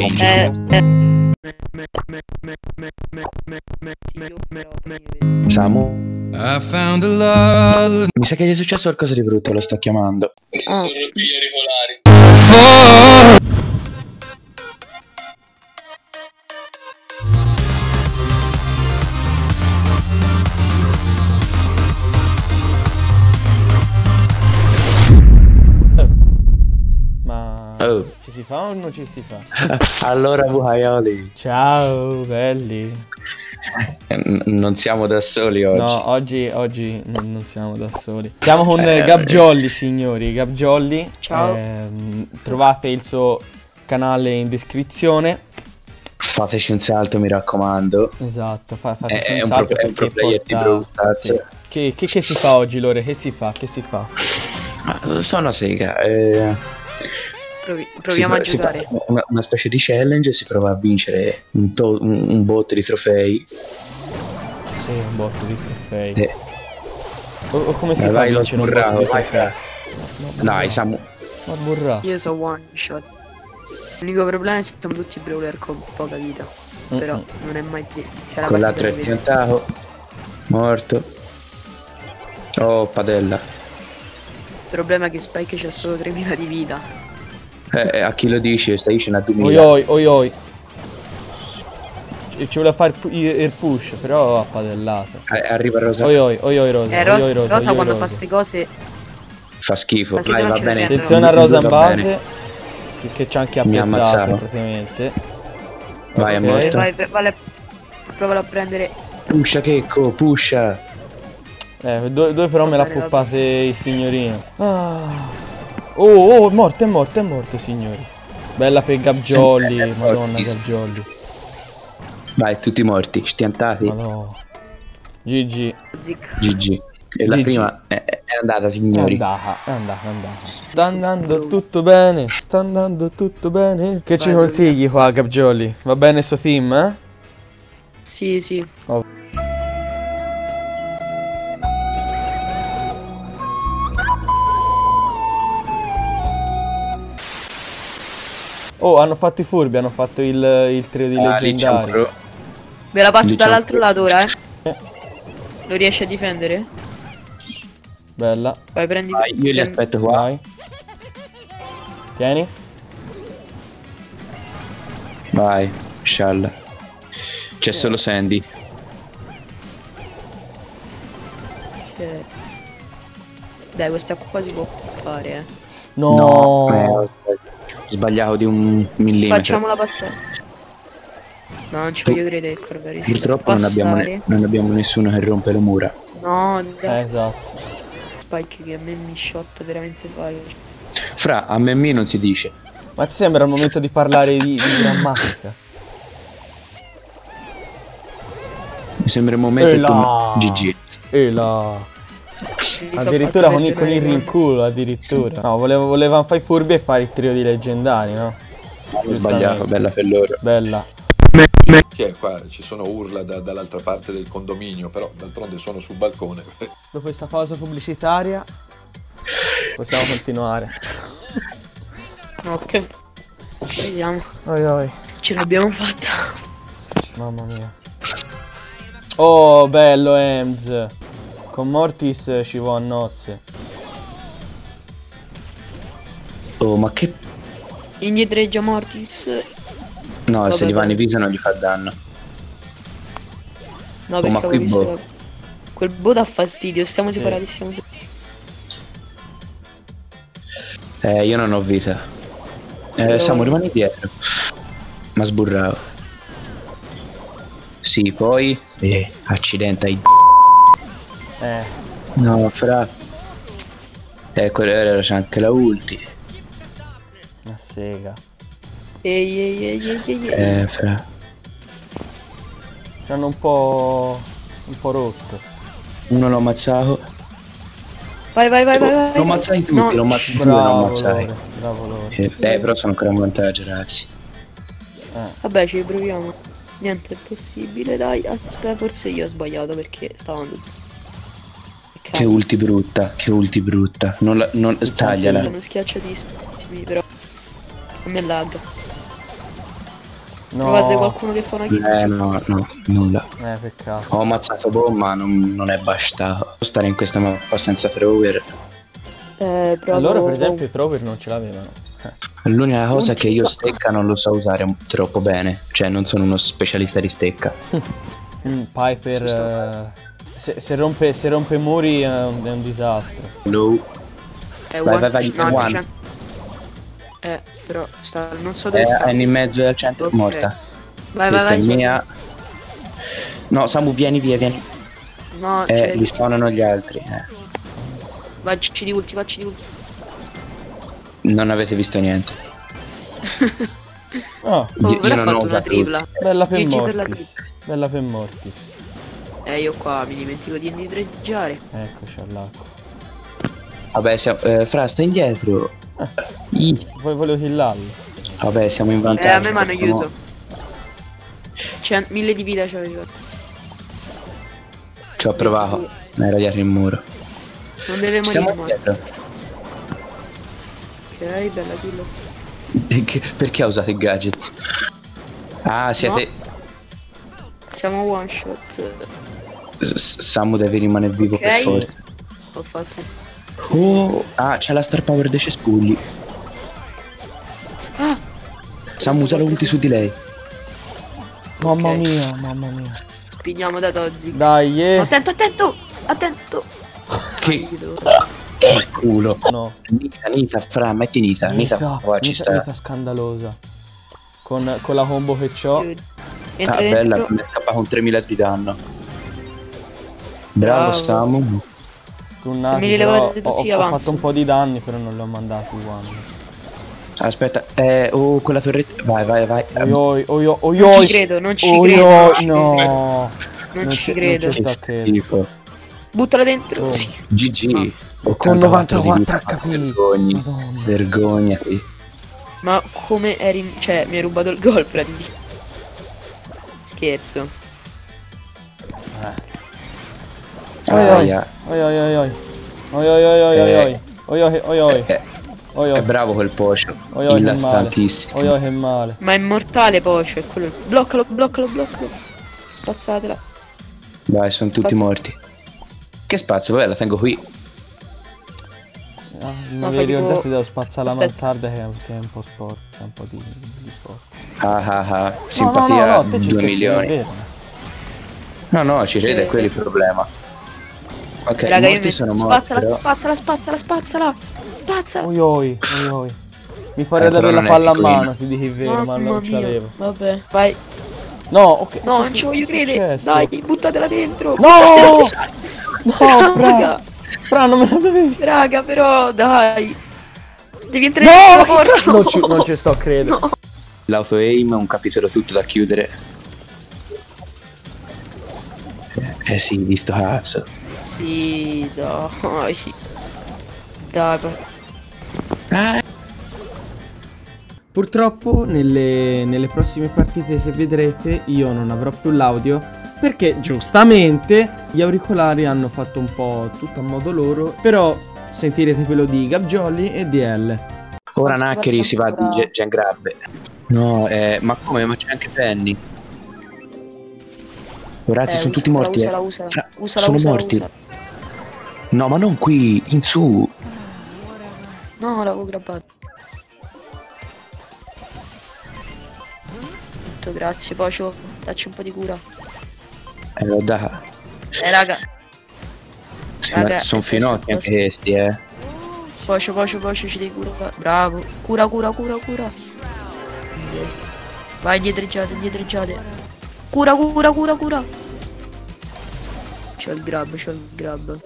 Eh, eh. Samu. I found a love. Mi sa che gli è successo qualcosa di brutto, lo sto chiamando. Ah. Ma Oh. Si fa o non ci si fa? allora, Buhaioli. Ciao, belli. Non siamo da soli oggi. No, oggi, oggi non, non siamo da soli. Siamo con Eh, eh, Gab Jolly, signori. Gab Jolly. Ciao. Ehm, trovate il suo canale in descrizione. Fateci un salto, mi raccomando. Esatto, fa, fate È, un salto è un pro player di porta- Brawl Stars. sì. Che, che- che si fa oggi, Lore? Che si fa? Che si fa? Sono sega. Eh, Provi- si proviamo pro- a si giocare. una, una specie di challenge. Si prova a vincere un, to- un, un bot di trofei. Sì, un botto di trofei. Eh, O, o come si Vai, fa vai, a lo vincere un botto di trofei? Dai, Samu. Ma burra. Io so one shot. L'unico problema è che siamo tutti brawler con poca vita. Però Mm-mm. non è mai più. C'è la Quell'altro è partita dove- piantato. Morto. Oh, padella. Il problema è che Spike c'ha solo 3000 di vita. Eh, eh, a chi lo dici? Stai dicendo a 2000. Oi oi, oi oi. Ci, ci voleva fare il, pu- il- il push, però ha padellato. Eh, arriva Rosa. Oi oi, oi oi Rosa, Eh, oi Ro- oi Rosa, Rosa oi, quando Rosa. fa queste cose. Fa schifo. Ma sì, Vai, va bene. Attenzione a Rosa in bene. base. Che, ha anche ammazzato. praticamente. Vai, è Ok. morto. Vai, vai, vale. Provalo a prendere. Pusha Checco, pusha. Eh, due, due però me va poppate il signorino. Ah. Oh, oh, è morto, è morto, è morto, signori. Bella per Gabgiolli, Eh, madonna. Gabgiolli. Vai, tutti morti, stiantati. Madonna. GG. GG. E la prima è, è andata, È signori. andata, è andata, è andata. Sta andando tutto bene, sta andando tutto bene. Che ci Vai, consigli qua, Gabgioli? Va bene sto team, eh? Sì, sì. Oh, hanno fatto i furbi, hanno fatto il, il trio di Ah, leggendari. Ve la passo dall'altro lato ora, eh. Lo riesci a difendere? Bella, Vai, prendi. Vai, io li aspetto qua. vai. Tieni. Vai, scialla. C'è solo Sandy. Eh. Dai, questa qua si può fare, eh. No. eh, ho sbagliato di un millimetro. Facciamola passare. No, non ci Tu- voglio credere, Corveri. Purtroppo non abbiamo, non abbiamo nessuno che rompe le mura. No, Eh, dai. esatto. Spike che a me mi shot veramente facile. Fra, a me mi non si dice. Ma ti sembra il momento di parlare di, di grammatica? Mi sembra il momento E cui- là. GG. E là. So Addirittura con, con il rinculo, addirittura. No, volevo, volevano fare i furbi e fare il trio di leggendari, no? Ho sbagliato, bella per loro. Bella. Che è qua ci sono urla da- dall'altra parte del condominio, però d'altronde sono sul balcone. Dopo questa pausa pubblicitaria possiamo continuare. Ok. Vediamo. Oi, oi. Ce l'abbiamo fatta. Mamma mia. Oh, bello Ems. Con Mortis ci va a nozze. Oh, ma che... Indietreggia Mortis. No, Vabbè, se gli vanno in viso non gli fa danno. No, Oh, perché ma qui boh. Quel boh dà fastidio, stiamo Sì. separati, stiamo separati. Eh, io non ho vita. Eh, Samu, rimani dietro. Ma sburravo. Sì, poi... Eh, accidenta i... Eh, No, fra... Eh, quello c'è anche la ulti. una sega. Ehi, ehi, ehi, ehi, ehi. Eh, fra... Ci hanno un po'. un po' rotto. Uno l'ho ammazzato. Vai, vai, vai, vai, vai. Lo ammazzai tutti, No, lo ammazzai due, lo Bravo, ammazzai. Lore, bravo loro. Eh, eh, però sono ancora in vantaggio, ragazzi. Vabbè, ci proviamo. Niente è possibile, dai. Aspetta, forse io ho sbagliato perché stavano tutti. Che ulti brutta, che ulti brutta. Non la... Non... Tagliala. Sono schiacciatissimi, però. A me lag. Trovate No, qualcuno che fa una kill? Eh no, no, nulla. eh, peccato. Ho ammazzato bomba, non, non è bastato. Stare in questa mappa senza thrower. Eh, provo... Allora, per esempio, i Trover non ce l'avevano. L'unica cosa è che io stecca non lo so usare troppo bene. Cioè, non sono uno specialista di stecca. Mm, Piper. eh, se, se rompe, se rompe i muri è un, è un disastro. Low. Eh, Vai, one- vai, vai, no, one. Eh, però sta... non so dove È, sta. è in mezzo al centro, Ok. morta. Vai, vai, Questa è vai. mia. No, Samu, vieni via, vieni. No, Eh, li spawnano gli altri. Eh. Vacci di ulti, vacci di ulti. Non avete visto niente. Ah, Io- Oh, io non fatto ho una usato tripla. bella per tripla. Bella per Mortis. Eh, io qua mi dimentico di indietreggiare. Eccoci all'acqua. Vabbè, siamo, eh, Fra, sta indietro. Ih, Poi volevo killarlo. Vabbè, siamo in vantaggio. Eh, a me mi hanno aiutato. C'è mille di vita c'aveva. Ci ho provato. Era dietro il muro. Non deve Siamo morire mai. dietro. Ok, bella kill. Perché, perché ha usato il gadget? Ah, siete. Siamo one shot. Samu deve rimanere vivo per Ok. forza. Ho fatto. Oh, ah, c'è la star power dei cespugli. Ah! Samu usa l'ulti su di lei. Mamma mia, mamma mia. Spiniamo da Tozzi. Dai, eh. Attento, attento! Attento! Che, che culo. No. Nita, Nita, Fra, metti Nita. Nita, qua ci Nita- sta. Nita scandalosa. Con, con la combo che ho. Ah, bella, mi scappa con 3000 di danno. Bravo. Samu. Li però ho, ho fatto un po' di danni, però non li ho mandati quando. Aspetta, eh, oh, quella torretta. Vai, vai, vai. Oi, oi, oi, oi, Non ci credo, non ci Oi, credo. oi, non ci no. Non, Non ci credo. non schifo. Buttala dentro. Oh. GG. Con 84 di 94 vita. HP. Vergogni. Madonna. Vergognati. Ma come eri... Cioè, mi hai rubato il gol, prendi. Scherzo. Oi. Aia. Oi, oi, oi, oi. Oi, oi, oi, oi, oi, oi. Oi, oi, oi, oi. Oi, È bravo quel Pocio. Oi, oi, Il che male. Oi, oi, che male. Ma è immortale poi, cioè quello... Bloccalo, bloccalo, bloccalo. Spazzatela. Vai, sono tutti morti. Che spazio, vabbè, la tengo qui. Ah, mi avevi tipo- ricordato devo spazzare la mansarda che è, è un po' sporco. C'è un po' di, di sporco. Ah ah ah. Simpatia no, no, no, te ci 2 scherzi, milioni. è. No, no, ci crede, è quello il problema. Ok, Raga, i io morti mi... sono morti, Spazzala, però. spazzala, spazzala, spazzala. Spazzala. Oi, oi, oi, oi. Mi pare Eh, avere la palla a mano, ti dico il vero, ma non ce l'avevo. Vabbè, vai. No, ok. No, non ci voglio credere. Dai, buttatela dentro. No! No, Raga, fra! Fra, non me la dovevi... raga, però, dai. Devi entrare No! porta. cazzo- Non ci, non ci sto a credere. No. L'auto aim è un capitolo tutto da chiudere. Eh, eh sì, visto cazzo. Sì, dai. Dai, Ah, Purtroppo nelle, nelle prossime partite se vedrete io non avrò più l'audio perché giustamente gli auricolari hanno fatto un po' tutto a modo loro però sentirete quello di Gabgioli e DL. ora Nackeri si va di Ge- Gen Grab. No, eh, ma come? Ma c'è anche Penny. Ragazzi, Eh, sono tutti usala, morti. eh. usala, usala. Fra- Usala, sono usala, morti. usala. No, ma non qui, in su. No, l'avevo grabbato. Tutto, Grazie, Pocio. Dacci un po' di cura. Eh, data. Eh, raga. Sì, Raga, ma sono è finotti anche questi, eh. Pocio, Pocio, Pocio, ci devi curare. Bravo. Cura, cura, cura, cura. Vai, indietreggiate, indietreggiate. Cura, cura, cura, cura. C'ho il grab, c'ho il grab.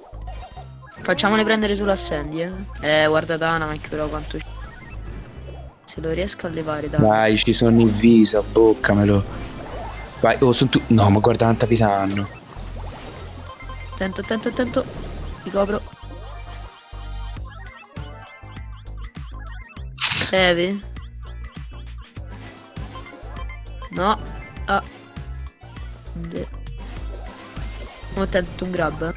Facciamone prendere sulla Sandy, eh. Eh, guarda Dynamite però quanto... Se lo riesco a levare, dai. Vai, ci sono in viso, boccamelo. Vai, oh, sono tu. No, ma guarda quanta vita hanno. Attento, attento, attento. Ti copro. Heavy. No. Ah. Mo tento un grab.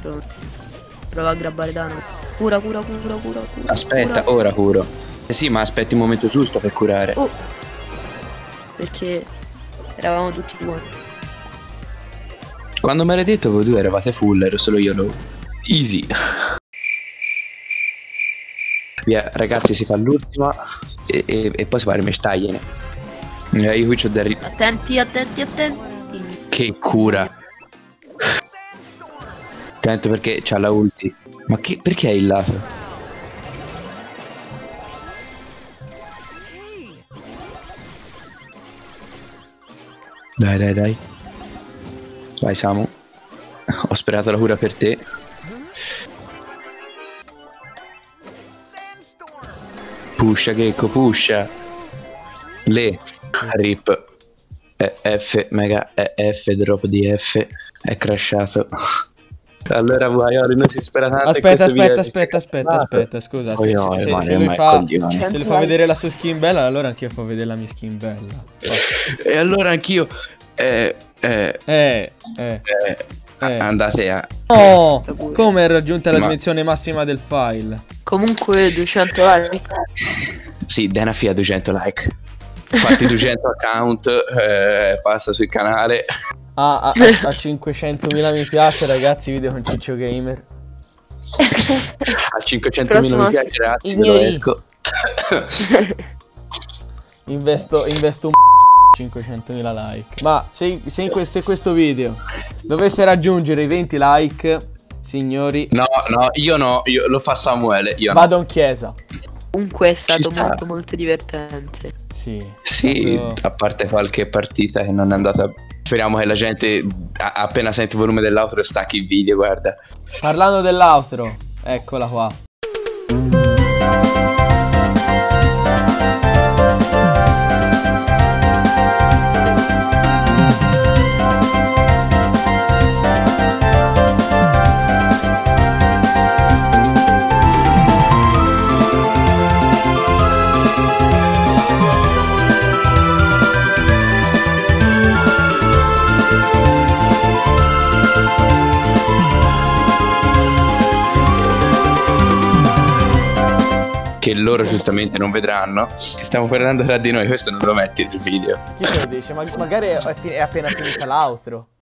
Prova. A grabbare Dano. Cura, cura, cura, cura, cura. Aspetta, cura. ora curo. Eh sì, ma aspetti il momento giusto per curare. Oh. perché eravamo tutti buoni. Quando me l'hai detto voi due eravate full, ero solo io lo... Easy. Via, ragazzi, si fa l'ultima e, e- e poi si fa rimestagliene. Eh, io qui c'ho da ri- Attenti, attenti, attenti. Che cura. Attento perché c'ha la ulti. Ma che, perché è il lato? Dai, dai, dai. Vai, Samu. Ho sperato la cura per te. Pusha, Gecko, pusha. Le. Rip. E- F, mega e- F, drop di F. È crashato. Allora, Waiori, non si spera tanto. Aspetta, aspetta, aspetta, aspetta, Ah, aspetta, scusa. Se, lui fa, se lui fa vedere la sua skin bella, allora anch'io fa vedere la mia skin bella. E allora anch'io. Eh, eh, Eh, eh, eh, eh. andate a. No! Come è raggiunta la Ma- dimensione massima del file? Comunque 200 like. Sì, Dana Fia 200 like. Fatti 200 account, eh, passa sul canale. Ah, a, a, a 500.000 mi piace, ragazzi, video con Ciccio Gamer. A 500.000 Prossimo- mi piace, ragazzi, ve lo esco. Investo, investo un 500.000 like. Ma se, se in questo, se questo video dovesse raggiungere i 20 like, signori, No, no, io no, io, lo fa Samuele, io no. vado in chiesa. Comunque è stato sta. molto molto divertente. Sì. Sì, proprio- a parte qualche partita che non è andata. Speriamo che la gente a- appena sente il volume dell'auto stacchi il video, guarda. Parlando dell'outro, eccola qua. Loro giustamente non vedranno. Stiamo parlando tra di noi, questo non lo metti nel video. Chi te lo dice? Ma- magari è, fi- è appena finita l'outro.